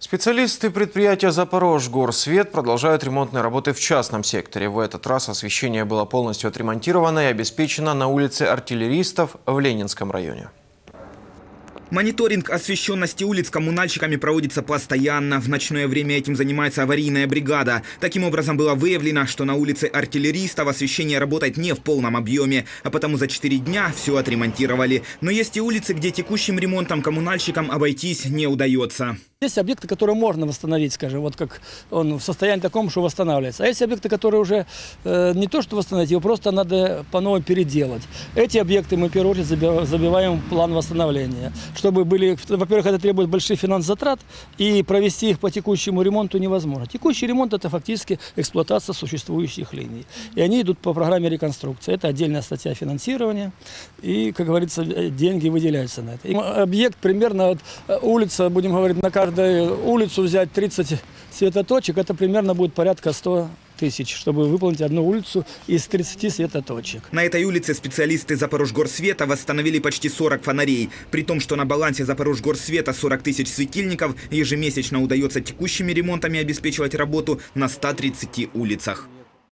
Специалисты предприятия «Запорожгорсвет» продолжают ремонтные работы в частном секторе. В этот раз освещение было полностью отремонтировано и обеспечено на улице артиллеристов в Ленинском районе. Мониторинг освещенности улиц коммунальщиками проводится постоянно. В ночное время этим занимается аварийная бригада. Таким образом было выявлено, что на улице артиллеристов освещение работает не в полном объеме, а потому за 4 дня все отремонтировали. Но есть и улицы, где текущим ремонтом коммунальщикам обойтись не удается. Есть объекты, которые можно восстановить, скажем, вот как он в состоянии таком, что восстанавливается. А есть объекты, которые уже э, не то что восстановить, его просто надо по новому переделать. Эти объекты мы в первую очередь забиваем в план восстановления. Чтобы были, во-первых, это требует больших финансовых затрат, и провести их по текущему ремонту невозможно. Текущий ремонт это фактически эксплуатация существующих линий. И они идут по программе реконструкции. Это отдельная статья финансирования, и, как говорится, деньги выделяются на это. И объект примерно, вот, э, улица, будем говорить, на каждом каждую улицу взять 30 светоточек, это примерно будет порядка 100 тысяч, чтобы выполнить одну улицу из 30 светоточек. На этой улице специалисты Запорожгорсвета восстановили почти 40 фонарей. При том, что на балансе Запорожгорсвета 40 тысяч светильников, ежемесячно удается текущими ремонтами обеспечивать работу на 130 улицах.